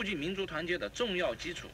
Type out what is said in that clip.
促进民族团结的重要基础。